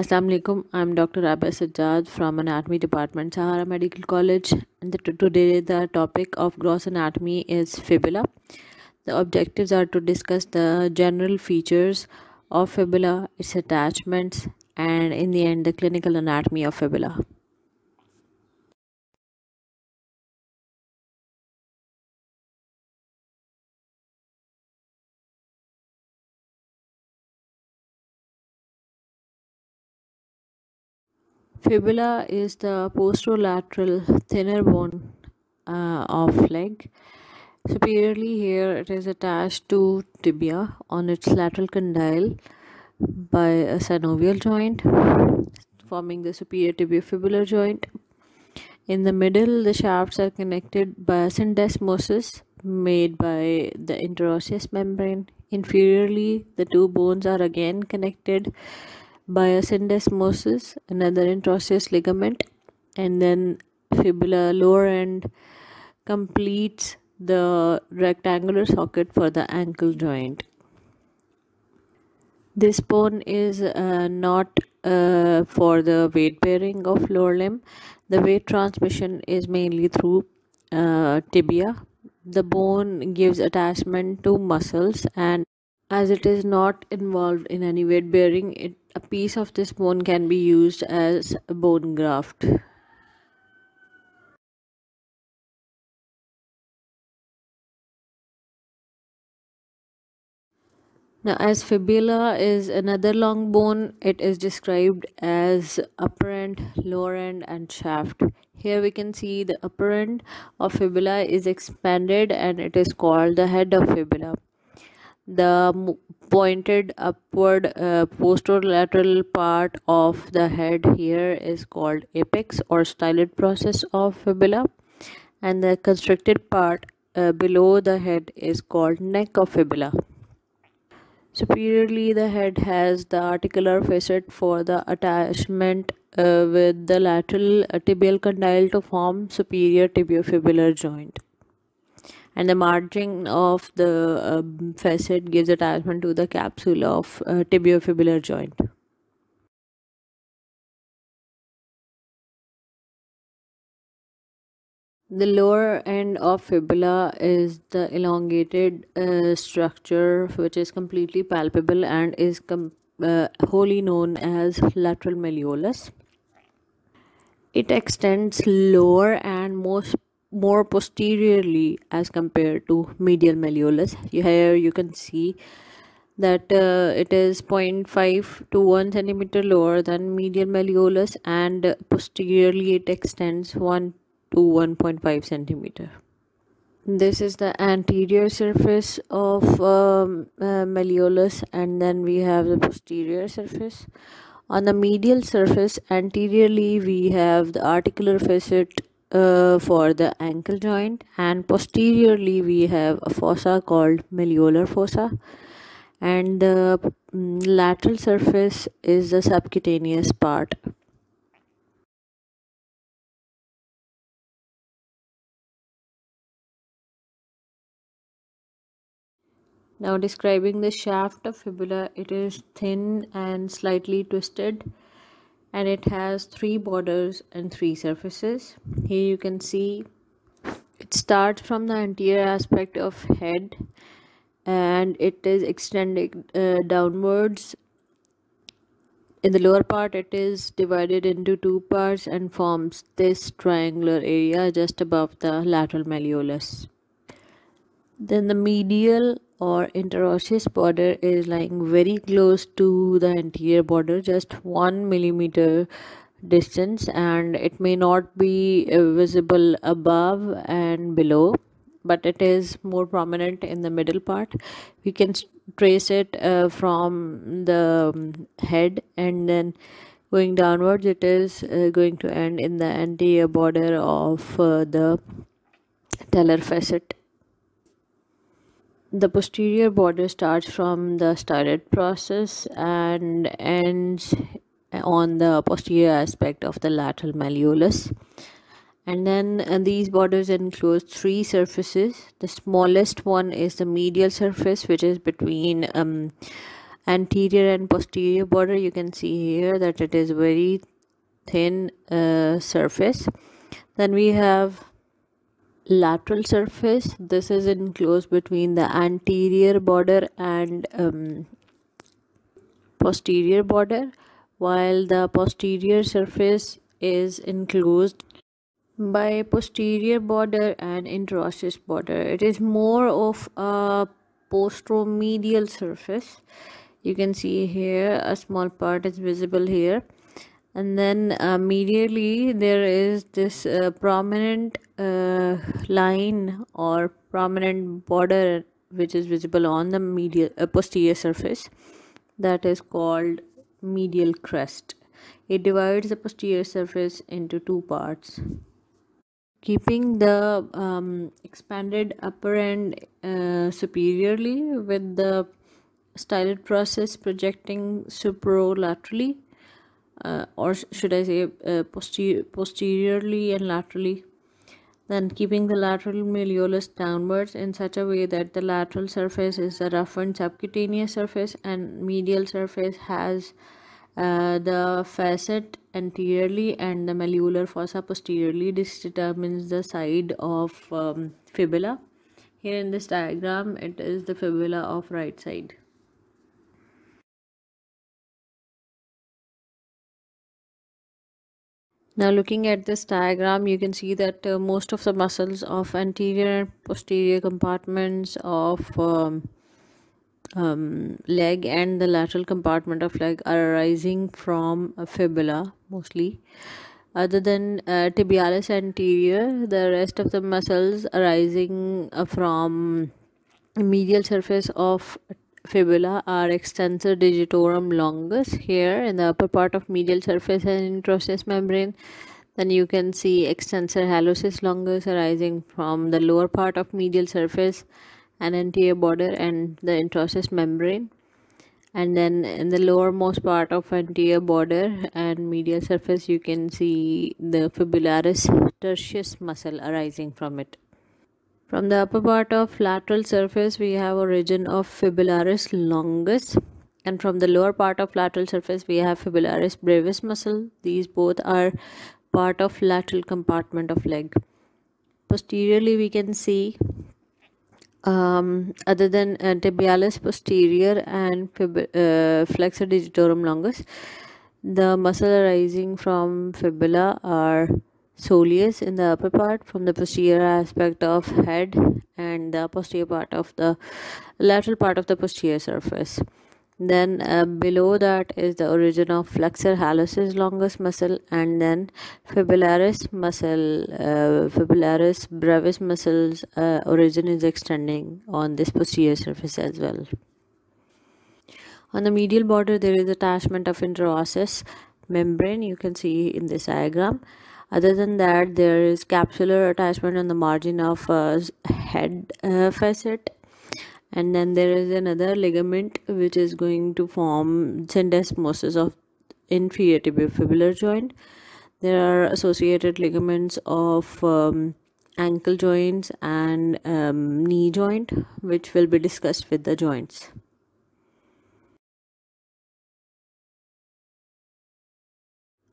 Assalamu alaikum. I'm Dr. Rabia Sajjad from Anatomy Department, Sahara Medical College. And the, today the topic of gross anatomy is fibula. The objectives are to discuss the general features of fibula, its attachments, and in the end, the clinical anatomy of fibula. Fibula is the posterolateral thinner bone uh, of leg. Superiorly here it is attached to tibia on its lateral condyle by a synovial joint forming the superior tibiofibular joint. In the middle the shafts are connected by a syndesmosis made by the interosseous membrane. Inferiorly the two bones are again connected syndesmosis, another interosseous ligament, and then fibula lower end completes the rectangular socket for the ankle joint. This bone is uh, not uh, for the weight bearing of lower limb. The weight transmission is mainly through uh, tibia. The bone gives attachment to muscles and as it is not involved in any weight bearing, it, a piece of this bone can be used as a bone graft. Now, as fibula is another long bone, it is described as upper end, lower end, and shaft. Here we can see the upper end of fibula is expanded and it is called the head of fibula. The pointed upward uh, posterolateral part of the head here is called apex or styloid process of fibula and the constricted part uh, below the head is called neck of fibula. Superiorly, the head has the articular facet for the attachment uh, with the lateral uh, tibial condyle to form superior tibiofibular joint. And the margin of the uh, facet gives attachment to the capsule of uh, tibiofibular joint. The lower end of fibula is the elongated uh, structure which is completely palpable and is uh, wholly known as lateral malleolus. It extends lower and most more posteriorly as compared to medial malleolus. Here you can see that uh, it is 0.5 to 1 centimeter lower than medial malleolus and posteriorly it extends 1 to 1.5 centimeter. This is the anterior surface of um, uh, malleolus and then we have the posterior surface. On the medial surface anteriorly we have the articular facet uh, for the ankle joint. And posteriorly we have a fossa called malleolar fossa. And the um, lateral surface is the subcutaneous part. Now describing the shaft of fibula, it is thin and slightly twisted and it has three borders and three surfaces. Here you can see it starts from the anterior aspect of head and it is extending uh, downwards. In the lower part it is divided into two parts and forms this triangular area just above the lateral malleolus. Then the medial or interosseous border is lying very close to the anterior border just one millimeter distance and it may not be uh, visible above and below but it is more prominent in the middle part. We can trace it uh, from the um, head and then going downwards it is uh, going to end in the anterior border of uh, the talar facet the posterior border starts from the styloid process and ends on the posterior aspect of the lateral malleolus. And then uh, these borders enclose three surfaces. The smallest one is the medial surface which is between um, anterior and posterior border. You can see here that it is very thin uh, surface. Then we have lateral surface. This is enclosed between the anterior border and um, posterior border while the posterior surface is enclosed by posterior border and interosseous border. It is more of a posteromedial surface. You can see here a small part is visible here and then uh, medially there is this uh, prominent uh, line or prominent border which is visible on the medial uh, posterior surface that is called medial crest. It divides the posterior surface into two parts. Keeping the um, expanded upper end uh, superiorly with the styloid process projecting superolaterally uh, or should I say uh, poster posteriorly and laterally then keeping the lateral malleolus downwards in such a way that the lateral surface is a roughened subcutaneous surface and medial surface has uh, the facet anteriorly and the malleolar fossa posteriorly. This determines the side of um, fibula. Here in this diagram, it is the fibula of right side. Now looking at this diagram, you can see that uh, most of the muscles of anterior and posterior compartments of um, um, leg and the lateral compartment of leg are arising from fibula mostly. Other than uh, tibialis anterior, the rest of the muscles arising uh, from medial surface of fibula are extensor digitorum longus here in the upper part of medial surface and interosseous membrane. Then you can see extensor hallucis longus arising from the lower part of medial surface and anterior border and the interosseous membrane and then in the lowermost part of anterior border and medial surface you can see the fibularis tertius muscle arising from it from the upper part of lateral surface we have origin of fibularis longus. And from the lower part of lateral surface we have fibularis brevis muscle. These both are part of lateral compartment of leg. Posteriorly we can see um, other than uh, tibialis posterior and uh, flexor digitorum longus the muscle arising from fibula are soleus in the upper part from the posterior aspect of head and the posterior part of the lateral part of the posterior surface. Then uh, below that is the origin of flexor hallucis longus muscle and then fibularis muscle uh, fibularis brevis muscles uh, origin is extending on this posterior surface as well. On the medial border there is attachment of interosseous membrane you can see in this diagram other than that there is capsular attachment on the margin of uh, head uh, facet. And then there is another ligament which is going to form syndesmosis of inferior tibiofibular joint. There are associated ligaments of um, ankle joints and um, knee joint which will be discussed with the joints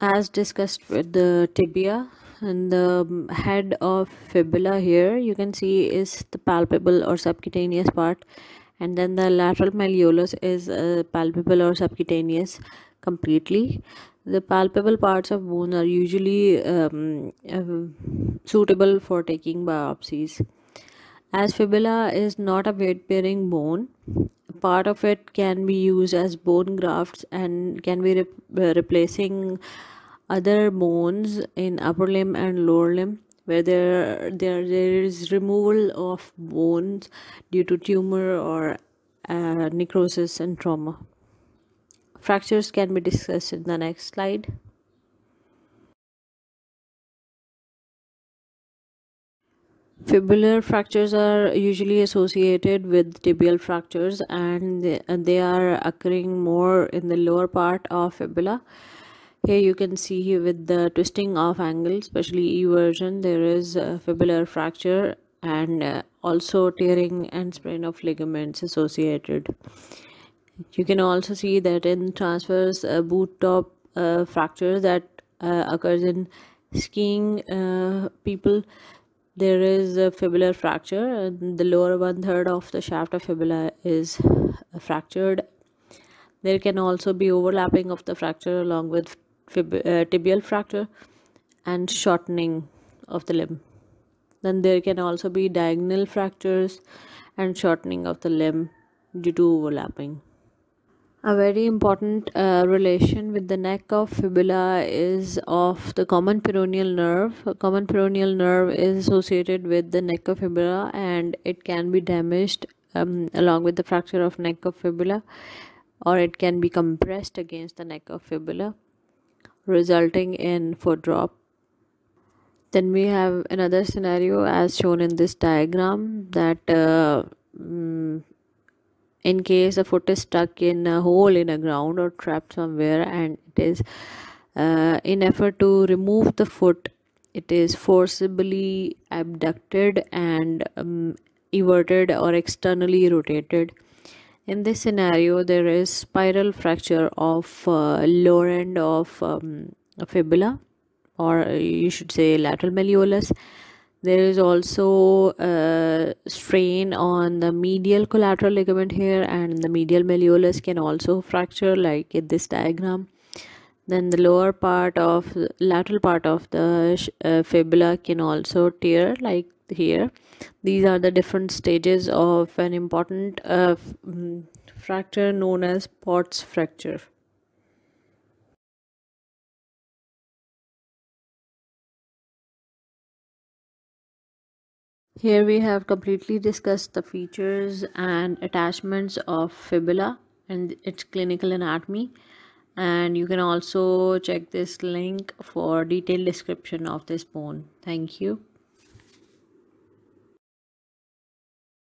as discussed with the tibia and the head of fibula here you can see is the palpable or subcutaneous part. And then the lateral malleolus is uh, palpable or subcutaneous completely. The palpable parts of bone are usually um, uh, suitable for taking biopsies. As fibula is not a weight bearing bone part of it can be used as bone grafts and can be re uh, replacing other bones in upper limb and lower limb where there there there is removal of bones due to tumor or uh, necrosis and trauma. Fractures can be discussed in the next slide. Fibular fractures are usually associated with tibial fractures and they, and they are occurring more in the lower part of fibula here you can see here with the twisting of angle especially eversion there is a fibular fracture and uh, also tearing and sprain of ligaments associated. You can also see that in transverse uh, boot top uh, fracture that uh, occurs in skiing uh, people there is a fibular fracture and the lower one third of the shaft of fibula is fractured. There can also be overlapping of the fracture along with tibial fracture and shortening of the limb. Then there can also be diagonal fractures and shortening of the limb due to overlapping. A very important uh, relation with the neck of fibula is of the common peroneal nerve. A common peroneal nerve is associated with the neck of fibula and it can be damaged um, along with the fracture of neck of fibula or it can be compressed against the neck of fibula resulting in foot drop. Then we have another scenario as shown in this diagram that uh, um, in case the foot is stuck in a hole in a ground or trapped somewhere and it is uh, in effort to remove the foot it is forcibly abducted and um, everted or externally rotated in this scenario there is spiral fracture of uh, lower end of um, fibula or you should say lateral malleolus. There is also a strain on the medial collateral ligament here and the medial malleolus can also fracture like in this diagram. Then the lower part of lateral part of the uh, fibula can also tear like here these are the different stages of an important uh, mm, fracture known as Pott's fracture Here we have completely discussed the features and attachments of fibula and its clinical anatomy and you can also check this link for detailed description of this bone. Thank you.